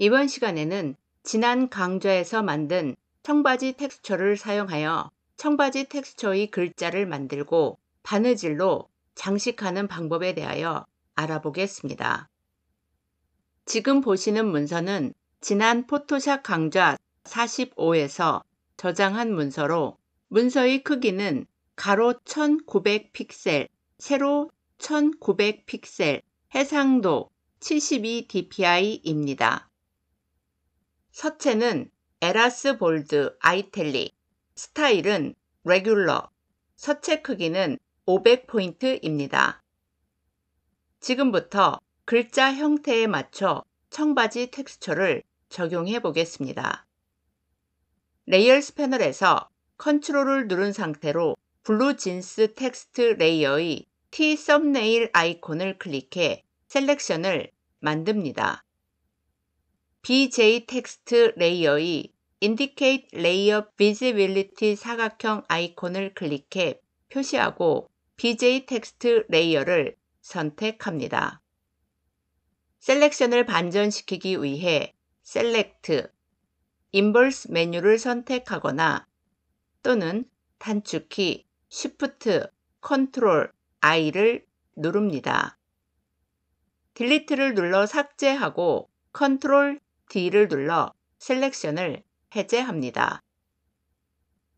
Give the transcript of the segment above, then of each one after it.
이번 시간에는 지난 강좌에서 만든 청바지 텍스처를 사용하여 청바지 텍스처의 글자를 만들고 바느질로 장식하는 방법에 대하여 알아보겠습니다. 지금 보시는 문서는 지난 포토샵 강좌 45에서 저장한 문서로 문서의 크기는 가로 1900 픽셀, 세로 1900 픽셀, 해상도 72 dpi입니다. 서체는 Eras Bold Italic, 스타일은 Regular, 서체 크기는 500포인트입니다. 지금부터 글자 형태에 맞춰 청바지 텍스처를 적용해 보겠습니다. Layers 패널에서 컨트롤을 누른 상태로 Blue Jeans Text layer의 T thumbnail 아이콘을 클릭해 selection을 만듭니다. BJ Text layer의 Indicate Layer Visibility 사각형 아이콘을 클릭해 표시하고 BJ Text layer를 선택합니다. selection을 반전시키기 위해 Select, Inverse 메뉴를 선택하거나 또는 단축키 Shift, Ctrl, I를 누릅니다. Delete를 눌러 삭제하고 Ctrl D를 눌러 selection을 해제합니다.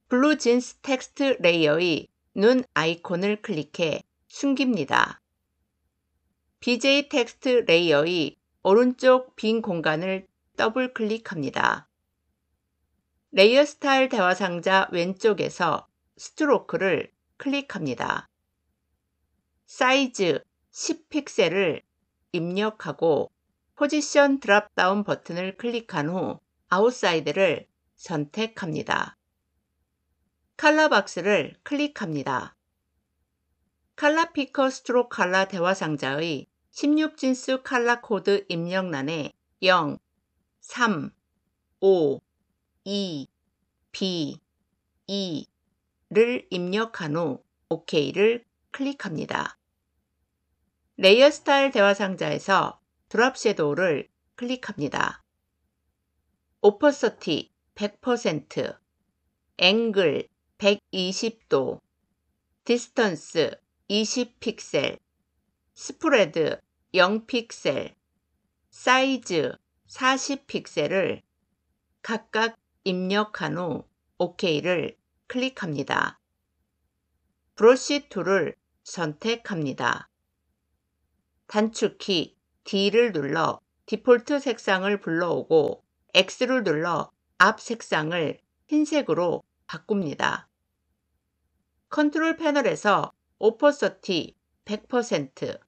Blue Jeans Text layer의 눈 아이콘을 클릭해 숨깁니다. BJ Text layer의 오른쪽 빈 공간을 더블 클릭합니다. Layer Style 대화 상자 왼쪽에서 Stroke를 클릭합니다. 사이즈 10픽셀을 입력하고 포지션 drop-down 버튼을 클릭한 후 Outside를 선택합니다. 칼라 박스를 클릭합니다. Color Picker Stroke Color 대화 상자의 16진수 칼라 코드 입력란에 0, 3, 5, 2, B, 2를 입력한 후 OK를 클릭합니다. Layer Style 대화 상자에서 Drop Shadow를 클릭합니다. Opacity 100%, 앵글 120도, Distance 20픽셀, Spread 0픽셀, 사이즈 40픽셀을 각각 입력한 후 OK를 클릭합니다. Brush Tool을 선택합니다. 단축키 D를 눌러 디폴트 색상을 불러오고 X를 눌러 앞 색상을 흰색으로 바꿉니다. 컨트롤 패널에서 Opacity 100%,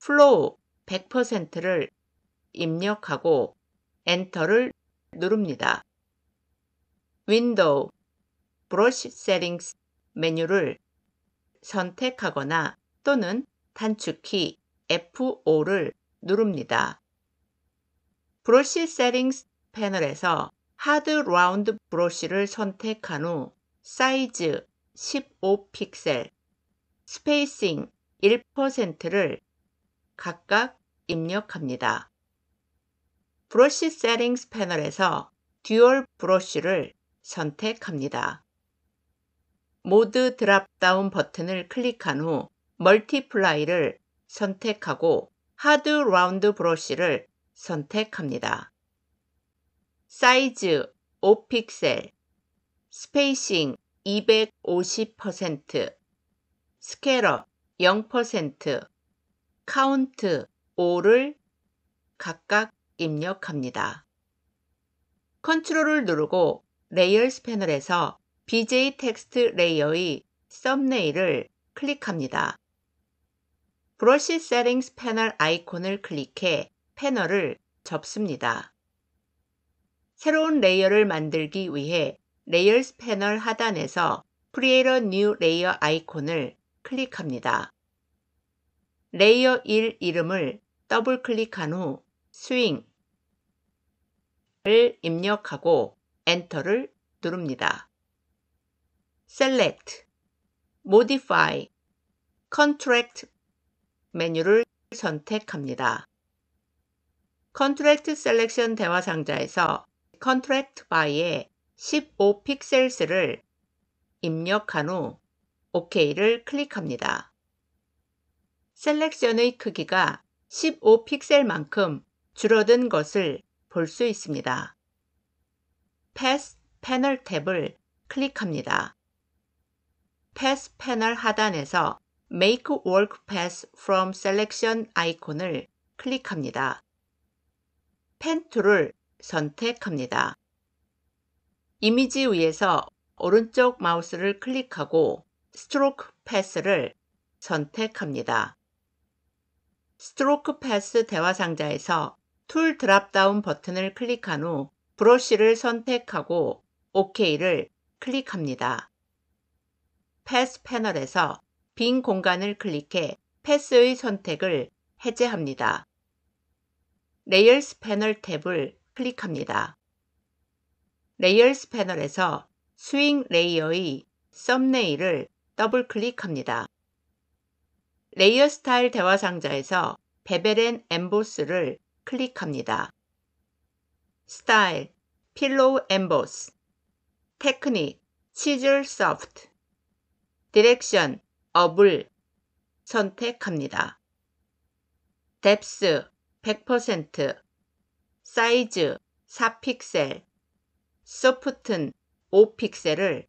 Flow 100%를 입력하고 Enter를 누릅니다. Window, Brush Settings 메뉴를 선택하거나 또는 단축키 F5를 누릅니다. Brush Settings 패널에서 Hard Round Brush를 선택한 후 사이즈 15픽셀, Spacing 1%를 각각 입력합니다. Brush Settings 패널에서 Dual Brush를 선택합니다. 모드 drop-down 버튼을 클릭한 후 Multiply를 선택하고 Hard Round Brush를 선택합니다. 사이즈 5픽셀, Spacing 250%, Scatter 0%, 카운트 5를 각각 입력합니다. 컨트롤을 누르고 Layers 패널에서 BJ 텍스트 레이어의 썸네일을 클릭합니다. Brush Settings panel 아이콘을 클릭해 panel을 접습니다. 새로운 layer를 만들기 위해 Layers panel 하단에서 Create a New Layer 아이콘을 클릭합니다. Layer 1 이름을 더블 클릭한 후 Sewing을 입력하고 Enter를 누릅니다. Select, Modify, Contract 메뉴를 선택합니다. Contract Selection 대화 상자에서 Contract By에 15 pixels를 입력한 후 OK를 클릭합니다. selection의 크기가 15 픽셀만큼 줄어든 것을 볼 수 있습니다. Paths panel 탭을 클릭합니다. Paths panel 하단에서 Make Work Path from Selection 아이콘을 클릭합니다. Pen Tool을 선택합니다. 이미지 위에서 오른쪽 마우스를 클릭하고 Stroke Path를 선택합니다. Stroke Path 대화 상자에서 Tool drop-down 버튼을 클릭한 후 Brush를 선택하고 OK를 클릭합니다. Paths panel에서 빈 공간을 클릭해 패스의 선택을 해제합니다. Layers panel 탭을 클릭합니다. Layers panel에서 Sewing layer의 thumbnail을 더블 클릭합니다. Layer Style 대화 상자에서 and Emboss를 클릭합니다. Style, Pillow Emboss, Technique, Chisel Soft, Direction, Up을 선택합니다. Depth 100%, 사이즈 4픽셀, Soften 5픽셀을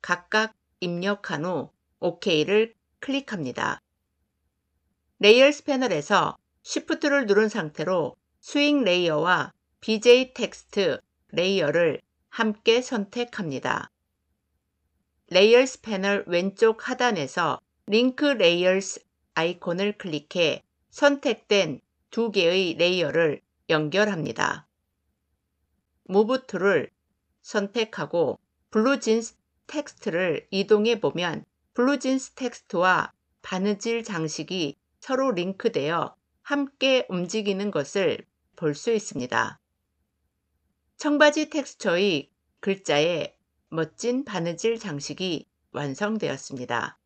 각각 입력한 후 OK를 클릭합니다. Layers panel에서 Shift를 누른 상태로 스윙 레이어와 BJ 텍스트 레이어를 함께 선택합니다. Layers panel 왼쪽 하단에서 Link Layers 아이콘을 클릭해 선택된 두 개의 layer를 연결합니다. Move Tool을 선택하고 Blue Jeans text를 이동해 보면 Blue Jeans text와 바느질 장식이 서로 링크되어 함께 움직이는 것을 볼 수 있습니다. 청바지 텍스처의 글자에 멋진 바느질 장식이 완성되었습니다.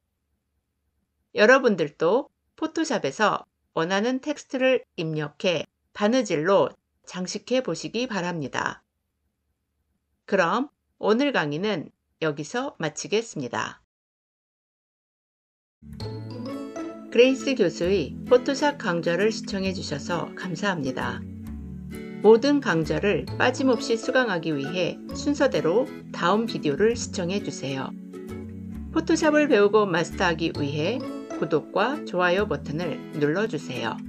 여러분들도 포토샵에서 원하는 텍스트를 입력해 바느질로 장식해 보시기 바랍니다. 그럼 오늘 강의는 여기서 마치겠습니다. 그레이스 교수의 포토샵 강좌를 시청해 주셔서 감사합니다. 모든 강좌를 빠짐없이 수강하기 위해 순서대로 다음 비디오를 시청해 주세요. 포토샵을 배우고 마스터하기 위해 구독과 좋아요 버튼을 눌러주세요.